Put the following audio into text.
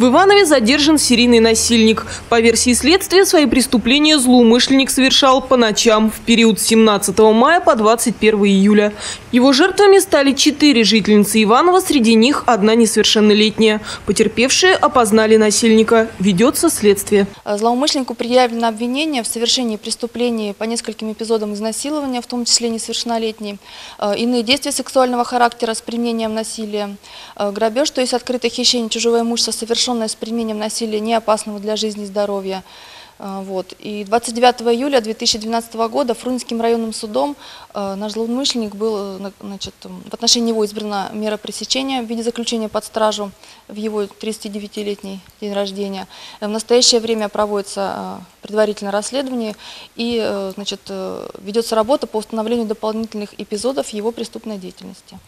В Иванове задержан серийный насильник. По версии следствия, свои преступления злоумышленник совершал по ночам в период с 17 мая по 21 июля. Его жертвами стали четыре жительницы Иванова, среди них одна несовершеннолетняя. Потерпевшие опознали насильника. Ведется следствие. Злоумышленнику предъявлено обвинение в совершении преступлений по нескольким эпизодам изнасилования, в том числе несовершеннолетней, э, иные действия сексуального характера с применением насилия, э, грабеж, то есть открытое хищение чужого имущества, совершенное с применением насилия, не опасного для жизни и здоровья. Э, Вот. И 29 июля 2012 года Фрунзенским районным судом э, наш злоумышленник был, э, на- значит, в отношении него избрана мера пресечения в виде заключения под стражу в его 39-летний день рождения. В настоящее время проводится предварительное расследование и значит, ведется работа по установлению дополнительных эпизодов его преступной деятельности.